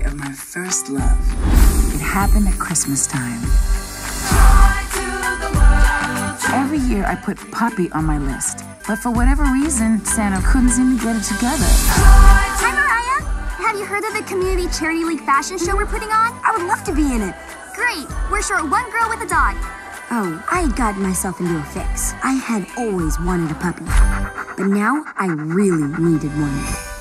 my first love. It happened at Christmas time. Every year I put Puppy on my list, but for whatever reason, Santa couldn't seem to get it together. Hi, Mariah. Have you heard of the Community Charity League fashion show we're putting on? I would love to be in it. Great. We're short one girl with a dog. Oh, I had gotten myself into a fix. I had always wanted a puppy. But now I really needed one.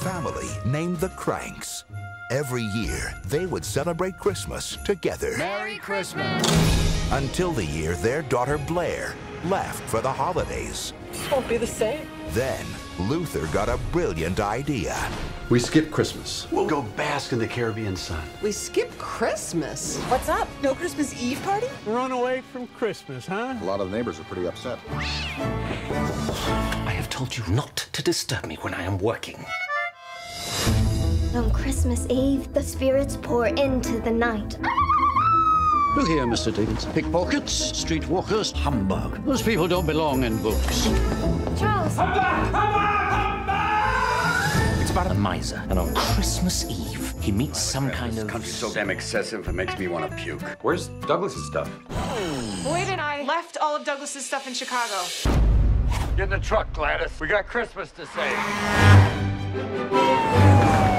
Family named the Kranks. Every year, they would celebrate Christmas together. Merry Christmas. Until the year their daughter Blair left for the holidays. This Won't be the same. Then, Luther got a brilliant idea. We skip Christmas. We'll go bask in the Caribbean sun. We skip Christmas. What's up? No Christmas Eve party? Run away from Christmas, huh? A lot of the neighbors are pretty upset. I have told you not to disturb me when I am working. On Christmas Eve, the spirits pour into the night. Look here, Mr. Dickens. Pickpockets, streetwalkers, humbug. Those people don't belong in books. Charles. Humbug! Humbug! Humbug! It's about a miser, and on Christmas Eve, he meets some kind of. This Country's so damn excessive, it makes me want to puke. Where's Douglas's stuff? Boyd and I left all of Douglas's stuff in Chicago. Get in the truck, Gladys. We got Christmas to save.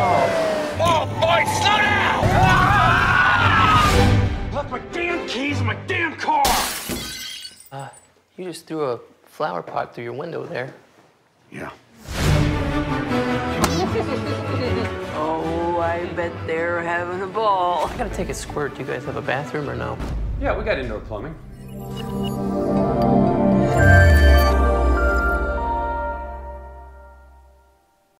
Oh, boy, slow down! Left my damn keys in my damn car! Uh, you just threw a flower pot through your window there. Yeah. oh, I bet they're having a ball. I gotta take a squirt. Do you guys have a bathroom or no? Yeah, we got indoor plumbing.